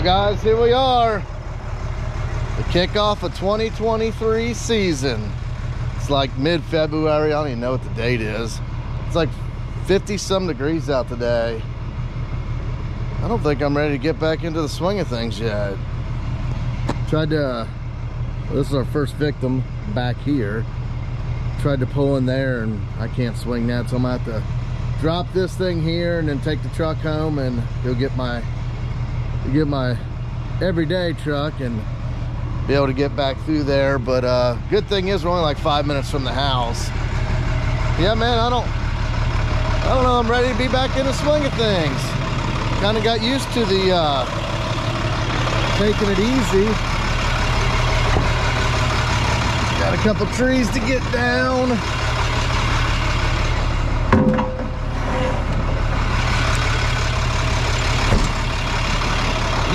Well guys, here we are. The kickoff of 2023 season. It's like mid-February, I don't even know what the date is. It's like 50 some degrees out today. I don't think I'm ready to get back into the swing of things yet. Tried to, this is our first victim back here. Tried to pull in there and I can't swing that, so I'm gonna have to drop this thing here and then take the truck home and go get my get my everyday truck and be able to get back through there but uh good thing is we're only like five minutes from the house. Yeah man i don't i don't know i'm ready to be back in the swing of things. Kind of got used to the uh taking it easy. Got a couple trees to get down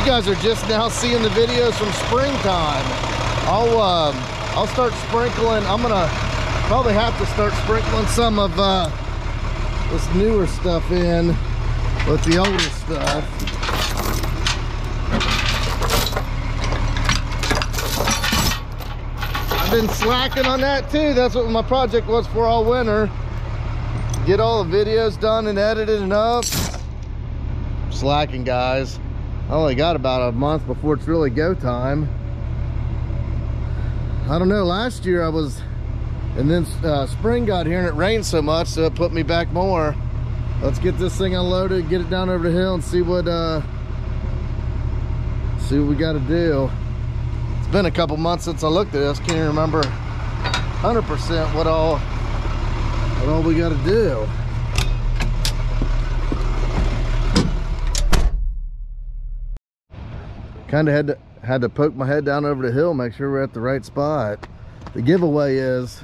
guys are just now seeing the videos from springtime. I'll um, I'll start sprinkling. I'm gonna probably have to start sprinkling some of uh, this newer stuff in with the older stuff. I've been slacking on that too. That's what my project was for all winter. Get all the videos done and edited and up. Slacking, guys. I only got about a month before it's really go time. I don't know, last year I was, and then uh, spring got here and it rained so much, so it put me back more. Let's get this thing unloaded, get it down over the hill and see what, uh, see what we got to do. It's been a couple months since I looked at this. Can't even remember 100% what all, what all we got to do. Kind of had to had to poke my head down over the hill make sure we're at the right spot. The giveaway is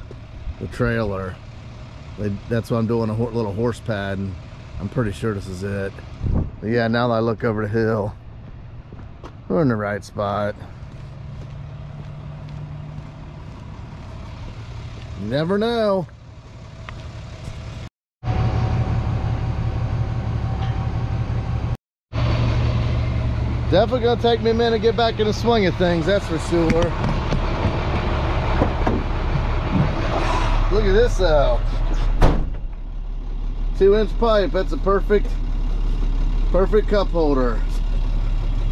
the trailer. They, that's why i'm doing a little horse pad and i'm pretty sure this is it. But yeah now that i look over the hill we're in the right spot. Never know Definitely gonna take me a minute to get back in the swing of things, that's for sure. Look at this out. Two inch pipe, that's a perfect, perfect cup holder.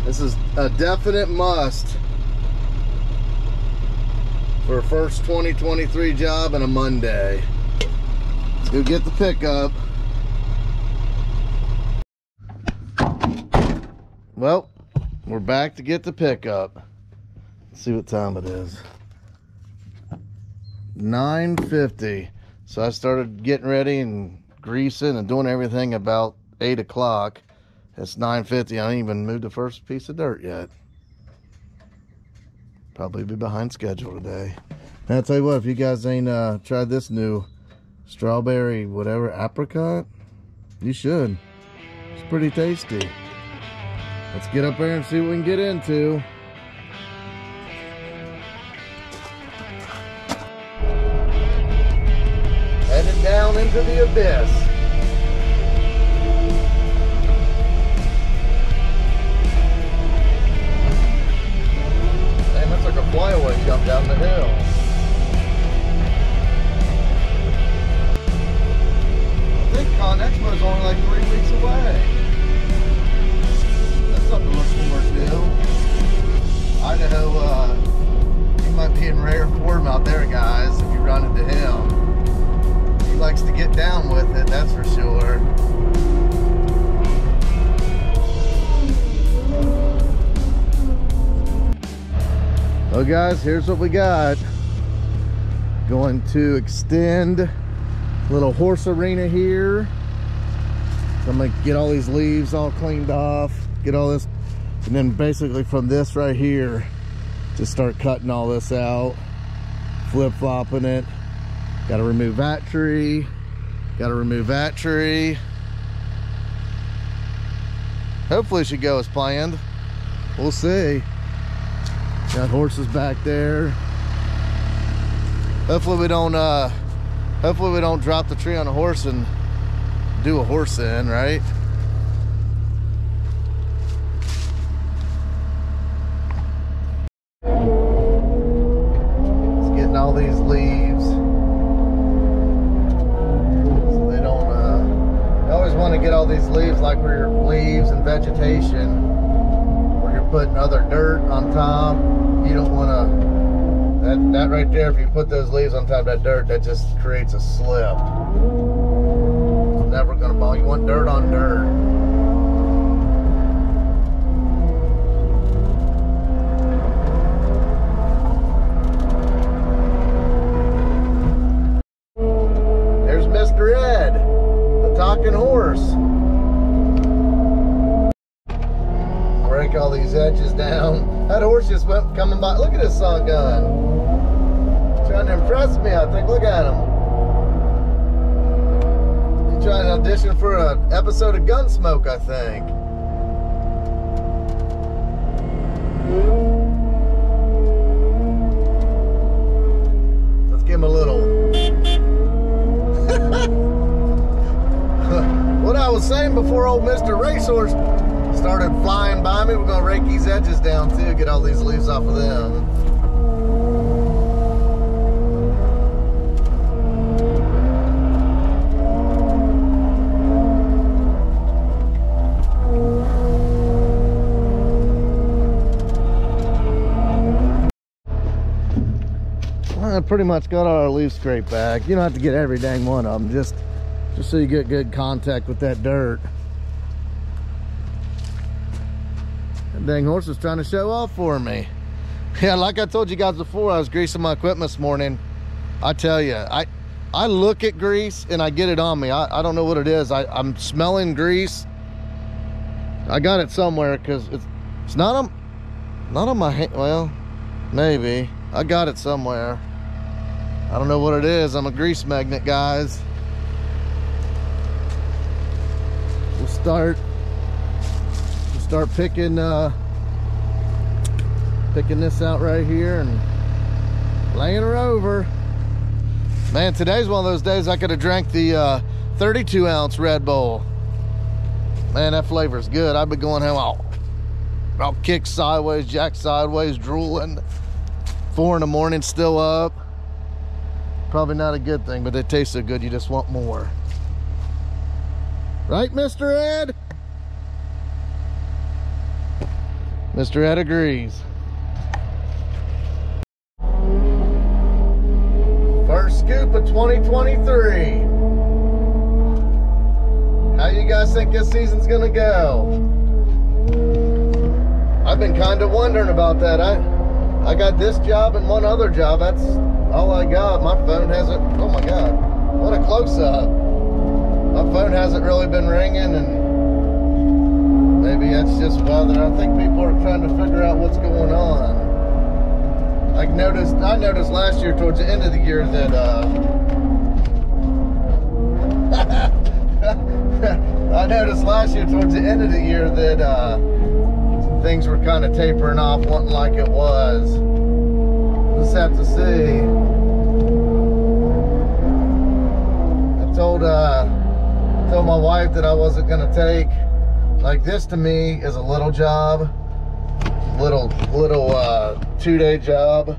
This is a definite must for a first 2023 job and a Monday. Let's go get the pickup. Well, we're back to get the pickup. Let's see what time it is. 9.50. So I started getting ready and greasing and doing everything about 8 o'clock. It's 9.50. I ain't even moved the first piece of dirt yet. Probably be behind schedule today. And I'll tell you what, if you guys ain't uh, tried this new strawberry whatever apricot, you should. It's pretty tasty. Let's get up there and see what we can get into. Headed down into the abyss. Damn, that's like a flyaway jump down the hill. Guys, here's what we got. Going to extend little horse arena here. So I'm gonna get all these leaves all cleaned off get all this and then basically from this right here just start cutting all this out flip-flopping it got to remove that tree got to remove that tree hopefully should go as planned we'll see Got horses back there. Hopefully we don't uh hopefully we don't drop the tree on a horse and do a horse in, right? It's getting all these leaves. So they don't uh, I always want to get all these leaves like we're leaves and vegetation putting other dirt on top. You don't want to, that, that right there, if you put those leaves on top of that dirt, that just creates a slip. It's never going to ball. You want dirt on dirt. There's Mr. Ed, the talking horse. Break all these edges down. That horse just went coming by. Look at this son gun. Trying to impress me, I think. Look at him. He's trying to audition for an episode of Gunsmoke, I think. Let's give him a little what I was saying before old Mr. Racehorse started flying by me, we're gonna rake these edges down too, get all these leaves off of them. I pretty much got all our leaves scraped back. You don't have to get every dang one of them, just just so you get good contact with that dirt. Dang horse was trying to show off for me. Yeah, like I told you guys before, I was greasing my equipment this morning. I tell you, I I look at grease and I get it on me. I, I don't know what it is. I, I'm smelling grease. I got it somewhere because it's it's not on not on my hand. Well, maybe. I got it somewhere. I don't know what it is. I'm a grease magnet, guys. we'll start start picking uh, picking this out right here and laying her over. Man today's one of those days I could have drank the uh, 32 ounce Red Bull. Man that flavor's good. I've been going home I'll, I'll kick sideways jack sideways drooling. Four in the morning still up. Probably not a good thing but it tastes so good you just want more. Right, Mr. Ed? Mr. Ed agrees. First scoop of 2023. How you guys think this season's gonna go? I've been kind of wondering about that. I I got this job and one other job. That's all I got. My phone hasn't. Oh my God! What a close-up my phone hasn't really been ringing and maybe that's just weather. I think people are trying to figure out what's going on. I noticed I noticed last year towards the end of the year that uh, I noticed last year towards the end of the year that uh, things were kind of tapering off, wasn't like it was. Just have to see. I told uh, told my wife that I wasn't gonna take. Like this to me is a little job, little little uh, two-day job,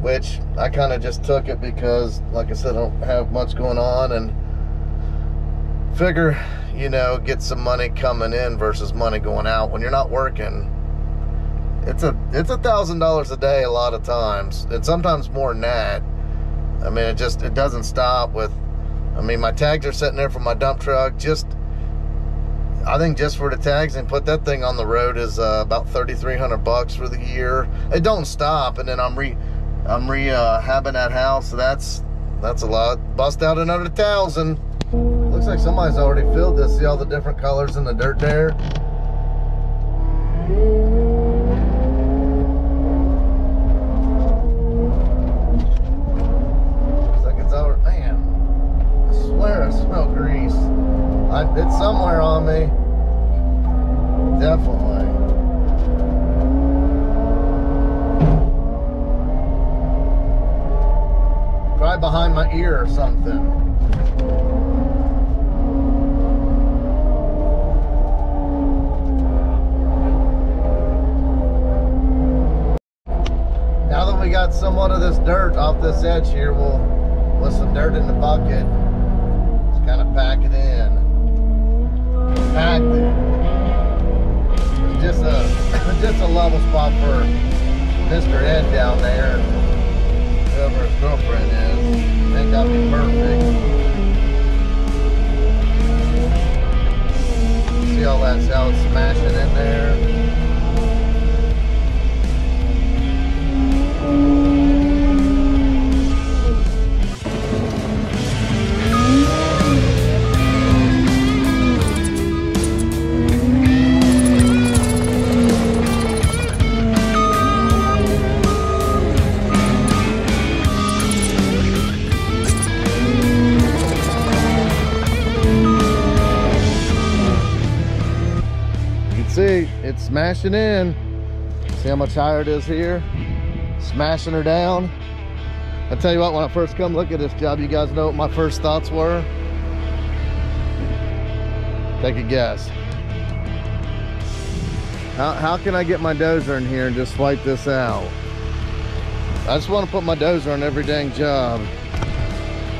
which I kind of just took it because, like I said, I don't have much going on and figure, you know, get some money coming in versus money going out. When you're not working, it's a it's a thousand dollars a day a lot of times, and sometimes more than that. I mean, it just it doesn't stop with I mean, my tags are sitting there for my dump truck. Just, I think just for the tags and put that thing on the road is uh, about 3,300 bucks for the year. It don't stop, and then I'm re, I'm re uh, having that house. That's that's a lot. Bust out another thousand. Looks like somebody's already filled this. See all the different colors in the dirt there. Man, I swear I smell grease. I, it's somewhere on me. Definitely. Probably behind my ear or something. Now that we got somewhat of this dirt off this edge here, we'll with some dirt in the bucket just kind of pack it in. Packed it. Just a just a level spot for Mr. Ed down there, whoever his girlfriend is. I think that'd be perfect. See all that salad smashing in there. Smashing in. See how much higher it is here? Smashing her down. I tell you what, when I first come look at this job, you guys know what my first thoughts were? Take a guess. How, how can I get my dozer in here and just wipe this out? I just want to put my dozer on every dang job.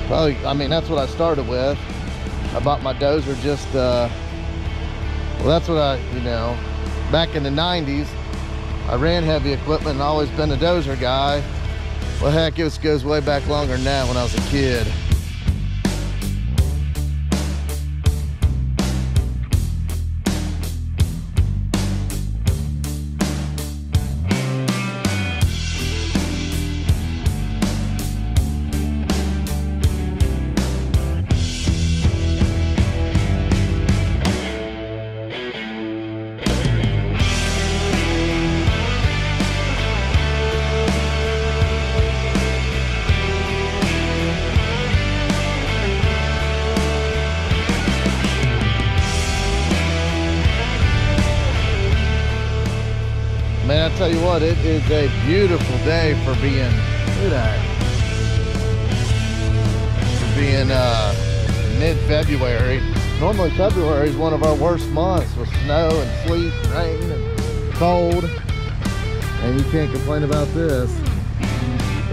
Probably, I mean, that's what I started with. I bought my dozer just, uh, well, that's what I, you know, back in the 90s, I ran heavy equipment and always been a dozer guy. Well, heck, it goes way back longer than that when I was a kid. What, it is a beautiful day for being, look at that, for being uh, mid-February. Normally February is one of our worst months with snow and sleet, rain and cold. And you can't complain about this.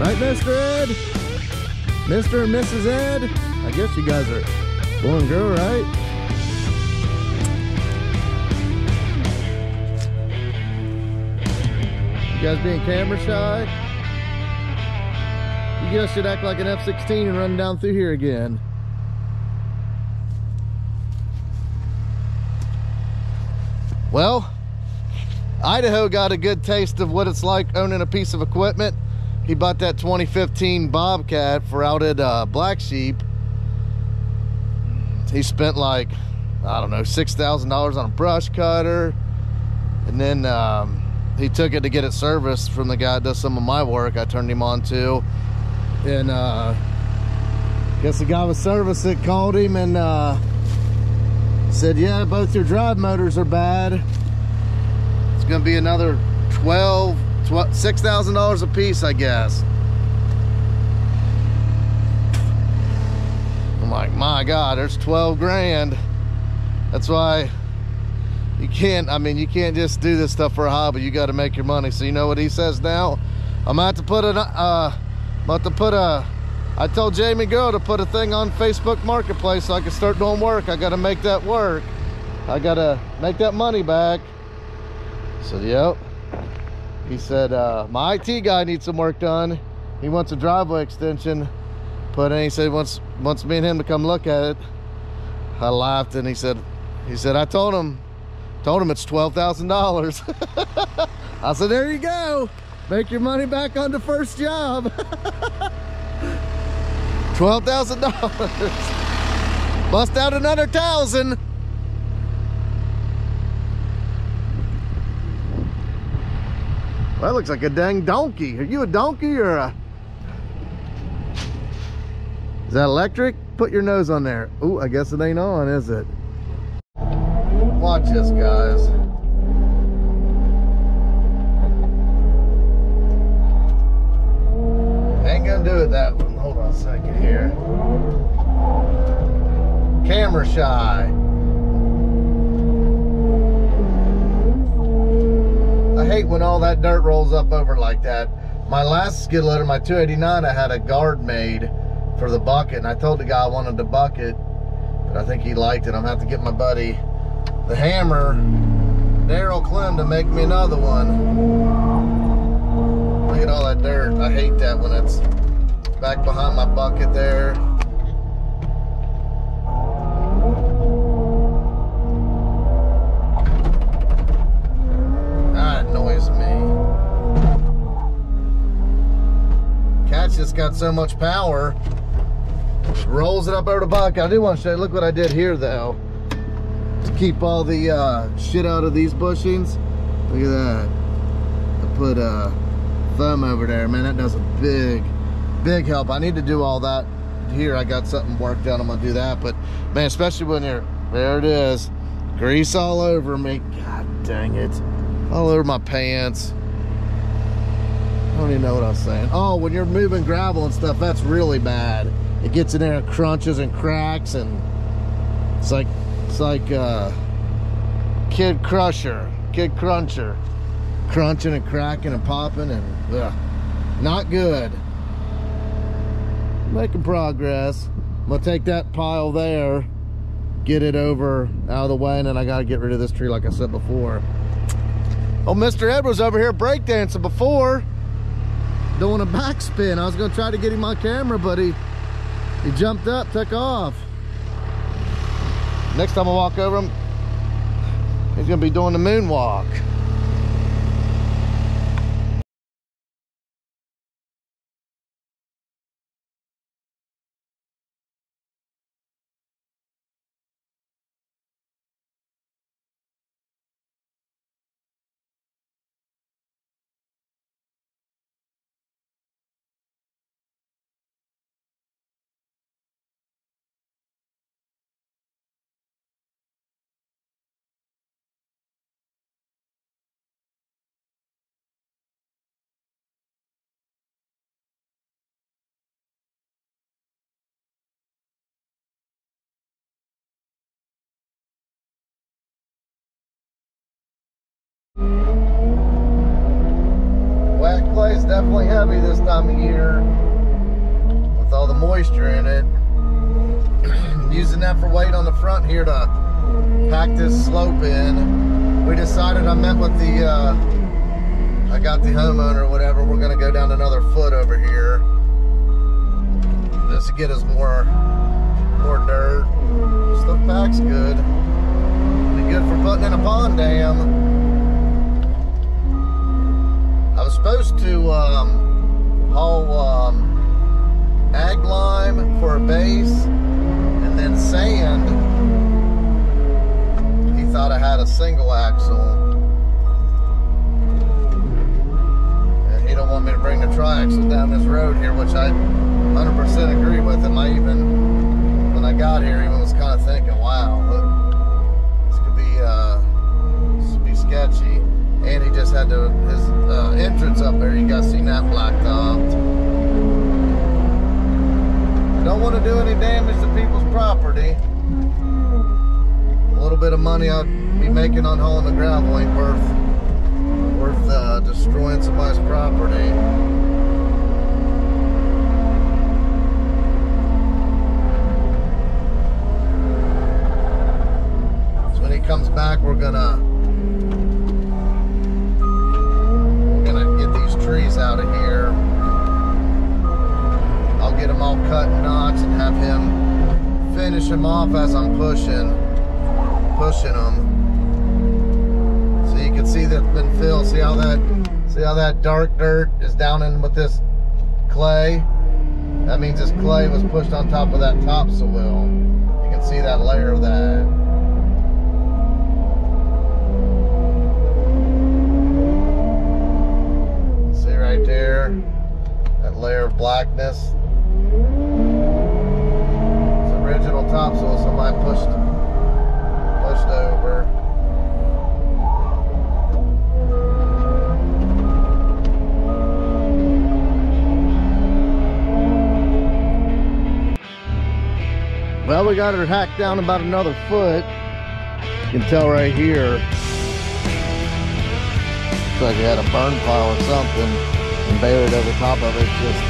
Right, Mr. Ed? Mr. and Mrs. Ed? I guess you guys are boy and girl, right? You guys being camera shy? You guys should act like an F-16 and run down through here again. Well, Idaho got a good taste of what it's like owning a piece of equipment. He bought that 2015 Bobcat for out at uh, Black Sheep. He spent like, I don't know, $6,000 on a brush cutter. And then um, he took it to get it serviced from the guy that does some of my work. I turned him on to and uh guess the guy with service it called him and uh said yeah both your drive motors are bad. It's gonna be another 12 six thousand dollars a piece I guess. I'm like my god there's 12 grand. That's why you can't, I mean, you can't just do this stuff for a hobby. You got to make your money. So you know what he says now? I'm about to put a, uh, I'm about to put a, I told Jamie Girl to put a thing on Facebook Marketplace so I can start doing work. I got to make that work. I got to make that money back. So, yep. He said, uh, my IT guy needs some work done. He wants a driveway extension put in. He said, wants, wants me and him to come look at it. I laughed and he said, he said, I told him Told him it's $12,000. I said, there you go. Make your money back on the first job. $12,000. Bust out another thousand. Well, that looks like a dang donkey. Are you a donkey or a... Is that electric? Put your nose on there. Oh, I guess it ain't on, is it? Watch this, guys. Ain't gonna do it that one. Hold on a second here. Camera shy. I hate when all that dirt rolls up over like that. My last skid loader, my 289, I had a guard made for the bucket, and I told the guy I wanted the bucket, but I think he liked it. I'm gonna have to get my buddy the hammer, Daryl Clem to make me another one. Look at all that dirt. I hate that when it's back behind my bucket there. Ah, that annoys me. Cat's just got so much power. Rolls it up over the bucket. I do want to show you, look what I did here though. To keep all the uh, shit out of these bushings. Look at that. I put a thumb over there. Man, that does a big, big help. I need to do all that here. I got something worked out. I'm gonna do that. But man, especially when you're, there it is. Grease all over me. God dang it. All over my pants. I don't even know what I was saying. Oh, when you're moving gravel and stuff, that's really bad. It gets in there and crunches and cracks and it's like, it's like uh, Kid Crusher, Kid Cruncher. Crunching and cracking and popping and ugh, not good. Making progress. I'm gonna take that pile there, get it over out of the way, and then I gotta get rid of this tree like I said before. Oh, Mr. Edwards over here breakdancing before, doing a backspin. I was gonna try to get him on camera, but he, he jumped up, took off. Next time I walk over him, he's gonna be doing the moonwalk. Definitely heavy this time of year with all the moisture in it. Using that for weight on the front here to pack this slope in. We decided I met with the, uh, I got the homeowner or whatever. We're gonna go down another foot over here just to get us more, more dirt. Stuff packs good. Be good for putting in a pond dam. Supposed to um, haul um, ag lime for a base and then sand. He thought I had a single axle. And he don't want me to bring the triaxle down this road here, which I 100% agree with him. I even, when I got here, even was kind of thinking, wow, look, this could be, uh, this could be sketchy. And he just had to, entrance up there, you guys seen that blacktopped. Don't want to do any damage to people's property. A little bit of money I'd be making on hauling the gravel ain't worth, worth uh, destroying somebody's property. Pushing, pushing them. So you can see that's been filled. See how that, see how that dark dirt is down in with this clay? That means this clay was pushed on top of that topsoil. You can see that layer of that. See right there, that layer of blackness. It's pushed pushed over. Well, we got her hacked down about another foot. You can tell right here. Looks like it had a burn pile or something and buried over top of it. Just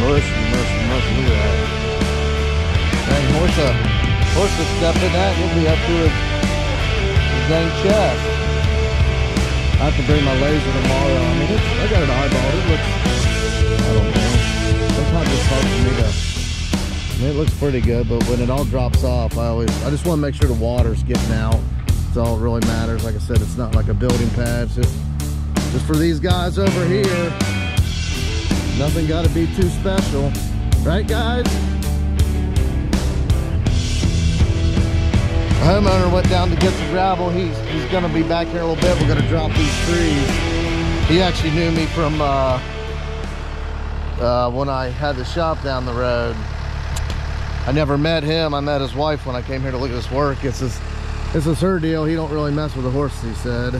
mush, mush, mush. Look. Dang, horse a horse will step in that, he'll be up to his dang chest. I have to bring my laser tomorrow. I mean, it's, I got an eyeball. It looks, I don't know. Sometimes it's hard for me to, I mean, it looks pretty good, but when it all drops off, I always, I just want to make sure the water's getting out. It's all really matters. Like I said, it's not like a building pad. It's just, just for these guys over here. Nothing got to be too special. Right, guys? Homeowner went down to get the gravel. He's he's gonna be back here a little bit. We're gonna drop these trees. He actually knew me from uh, uh, when I had the shop down the road. I never met him. I met his wife when I came here to look at this work. It's his, this is her deal. He don't really mess with the horses, he said.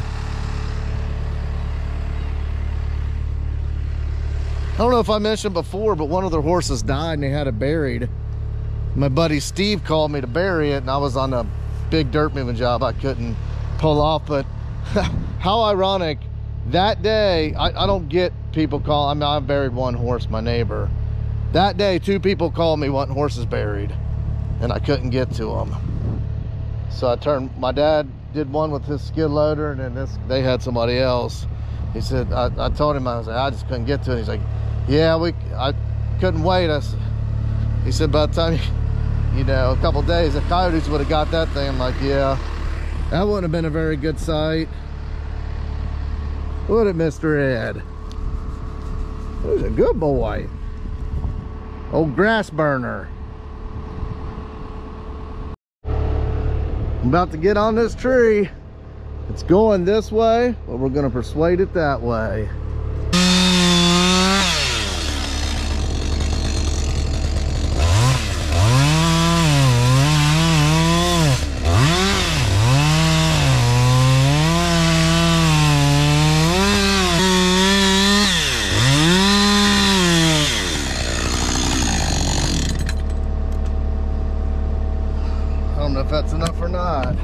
I don't know if I mentioned before, but one of their horses died and they had it buried. My buddy Steve called me to bury it and I was on a big dirt moving job I couldn't pull off. But how ironic, that day, I, I don't get people call, I mean, I buried one horse, my neighbor. That day, two people called me wanting horses buried and I couldn't get to them. So I turned, my dad did one with his skid loader and then this, they had somebody else. He said, I, I told him, I was like, I just couldn't get to it. He's like, yeah, we, I couldn't wait. I, he said, by the time, you know, a couple days, the coyotes would have got that thing. I'm like, yeah, that wouldn't have been a very good sight. Would it, Mr. Ed? Who's a good boy. Old grass burner. I'm about to get on this tree. It's going this way, but we're gonna persuade it that way. I don't know if that's enough or not.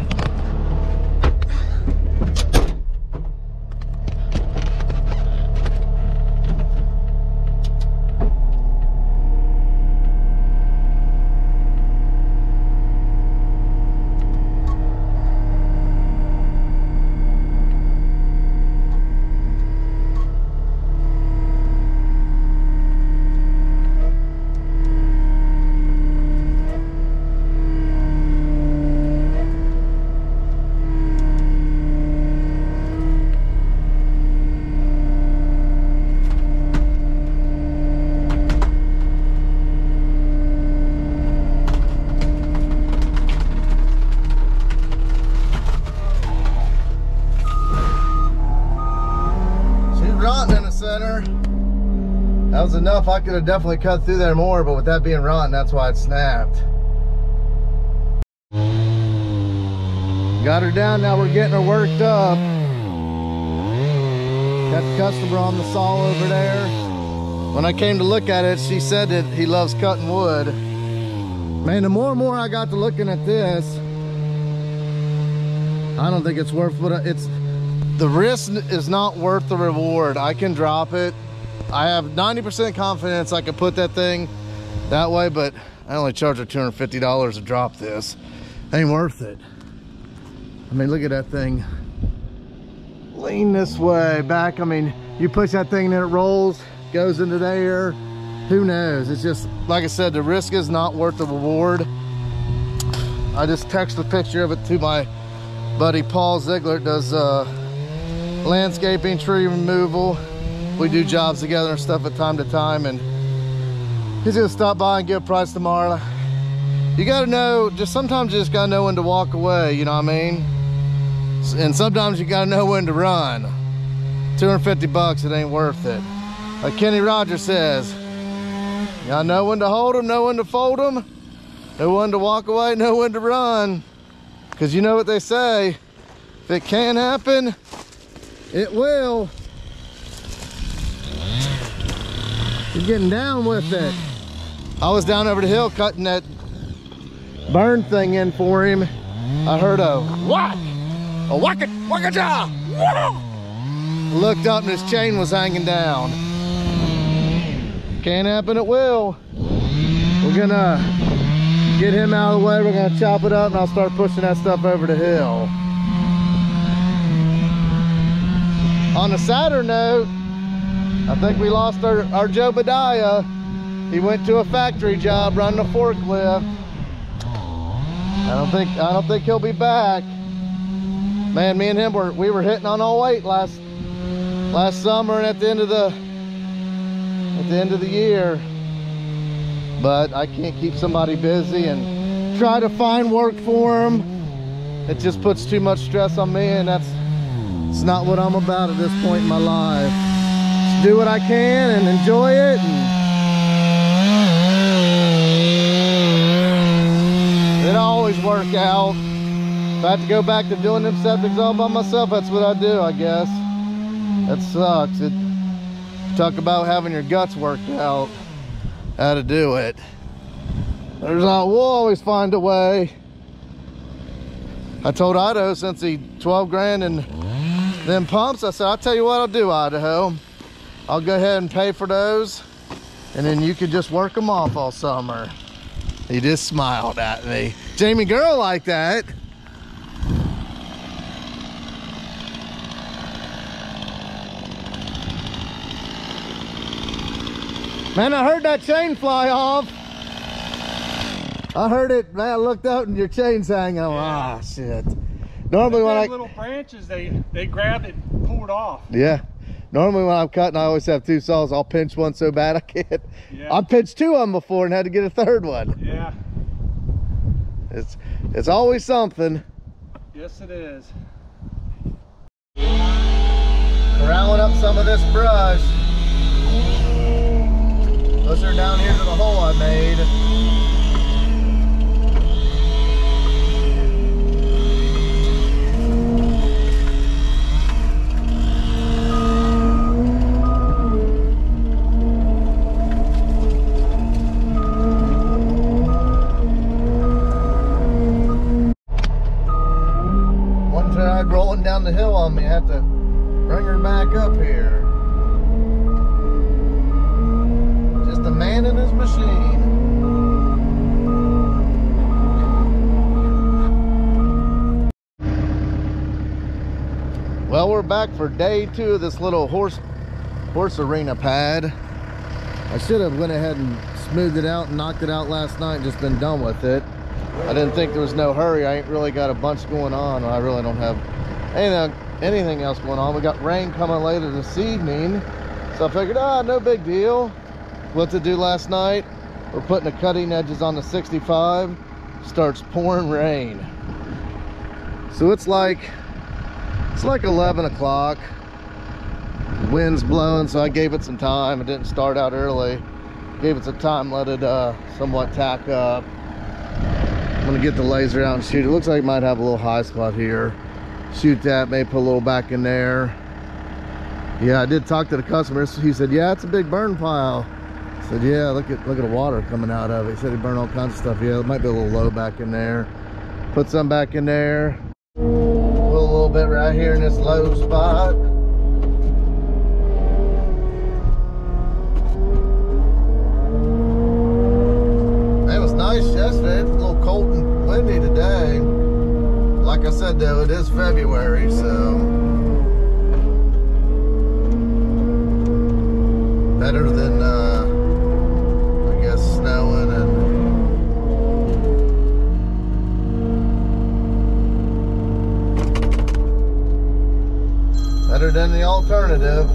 She's rotten in the center. That was enough. I could have definitely cut through there more, but with that being rotten, that's why it snapped. Got her down, now we're getting her worked up. Got the customer on the saw over there. When I came to look at it, she said that he loves cutting wood. Man, the more and more I got to looking at this, I don't think it's worth what I- it's the risk is not worth the reward. I can drop it. I have 90% confidence I can put that thing that way, but I only charge her $250 to drop this. Ain't worth it. I mean, look at that thing. Lean this way, back. I mean, you push that thing and it rolls, goes into there. Who knows? It's just, like I said, the risk is not worth the reward. I just text a picture of it to my buddy Paul Ziegler. Does uh, landscaping, tree removal. We do jobs together and stuff at time to time, and he's gonna stop by and give a price tomorrow. You gotta know, just sometimes you just gotta know when to walk away, you know what I mean? And sometimes you gotta know when to run. 250 bucks, it ain't worth it. Like Kenny Rogers says, gotta know when to hold them, know when to fold them, know when to walk away, know when to run. Cause you know what they say, if it can happen, it will. You're getting down with it. I was down over the hill cutting that burn thing in for him. I heard a whack, a whack it, whack jaw. Looked up and his chain was hanging down. Can't happen, it will. We're gonna get him out of the way. We're gonna chop it up and I'll start pushing that stuff over the hill. On a sadder note, I think we lost our, our Joe Badiah. He went to a factory job running a forklift. I don't think I don't think he'll be back. Man, me and him were we were hitting on all weight last last summer and at the end of the at the end of the year. But I can't keep somebody busy and try to find work for them. It just puts too much stress on me and that's it's not what I'm about at this point in my life. Do what I can and enjoy it and it'll always work out. If I have to go back to doing them septics all by myself, that's what I do, I guess. That sucks. It, talk about having your guts worked out, how to do it. There's not, we'll always find a way. I told Idaho since he 12 grand and them pumps, I said, I'll tell you what I'll do, Idaho. I'll go ahead and pay for those and then you could just work them off all summer. He just smiled at me. Jamie girl like that. Man, I heard that chain fly off. I heard it, man, I looked out and your chain's hanging. Ah, yeah. oh, shit. Normally when I... little branches, they, they grab it pull it off. Yeah. Normally when I'm cutting, I always have two saws. I'll pinch one so bad I can't. Yeah. I pinched two of them before and had to get a third one. Yeah. It's, it's always something. Yes, it is. Corralling up some of this brush. Closer down here to the hole I made. Down the hill on me. I have to bring her back up here. Just a man in his machine. Well, we're back for day two of this little horse horse arena pad. I should have went ahead and smoothed it out and knocked it out last night and just been done with it. I didn't think there was no hurry. I ain't really got a bunch going on. I really don't have anything, anything else going on. We got rain coming later this evening. So I figured, ah, no big deal what to do last night. We're putting the cutting edges on the 65. Starts pouring rain. So it's like, it's like 11 o'clock. Wind's blowing, so I gave it some time. It didn't start out early. Gave it some time, let it uh, somewhat tack up. I'm gonna get the laser out and shoot. It looks like it might have a little high spot here. Shoot that, maybe put a little back in there. Yeah, I did talk to the customer. He said, yeah, it's a big burn pile said, yeah, look at look at the water coming out of it. He said he burned all kinds of stuff. Yeah, it might be a little low back in there. Put some back in there. Put a little bit right here in this low spot. Like I said though, it is February, so better than uh, I guess snowing and better than the alternative.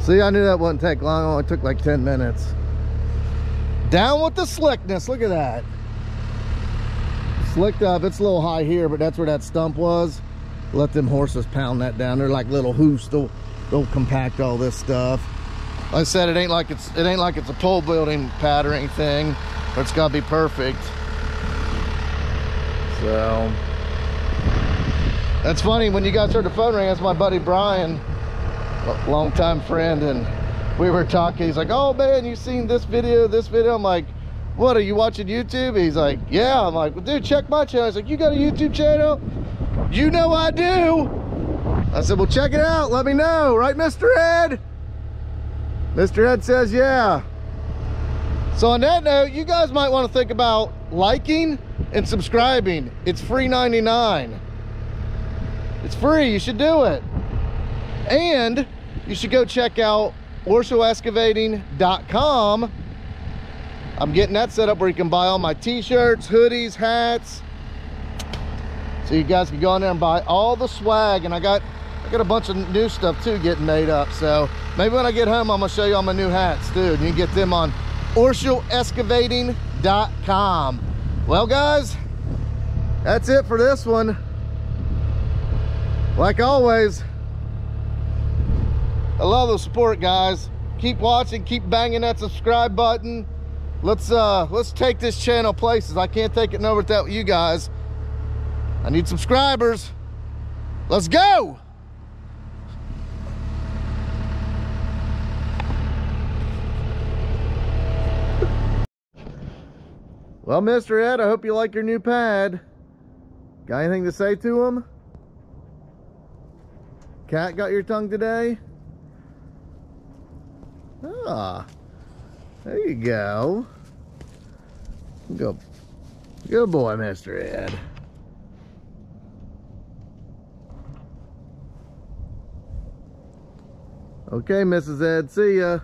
See, I knew that wouldn't take long. It only took like 10 minutes. Down with the slickness. Look at that. Slicked up. It's a little high here, but that's where that stump was. Let them horses pound that down. They're like little hoofs. They'll, they'll compact all this stuff. Like I said, it ain't like it's it ain't like it's a pole building pad or anything, but it's gotta be perfect. So that's funny when you guys heard the phone ring. That's my buddy Brian, longtime friend, and we were talking. He's like, "Oh man, you seen this video? This video?" I'm like, "What are you watching YouTube?" He's like, "Yeah." I'm like, well, "Dude, check my channel." He's like, "You got a YouTube channel?" You know I do. I said, "Well, check it out. Let me know, right, Mr. Ed?" Mr. Ed says, yeah. So on that note, you guys might want to think about liking and subscribing. It's free 99. It's free. You should do it. And you should go check out OrschellExcavating.com. I'm getting that set up where you can buy all my t-shirts, hoodies, hats. So you guys can go in there and buy all the swag. And I got I got a bunch of new stuff too getting made up. So maybe when I get home, I'm gonna show you all my new hats, dude. You can get them on OrschellExcavating.com. Well, guys, that's it for this one. Like always, I love the support, guys. Keep watching, keep banging that subscribe button. Let's uh let's take this channel places. I can't take it nowhere without you guys. I need subscribers. Let's go! Well, Mr. Ed, I hope you like your new pad. Got anything to say to him? Cat got your tongue today? Ah, there you go. Go, good boy, Mr. Ed. Okay, Mrs. Ed, see ya.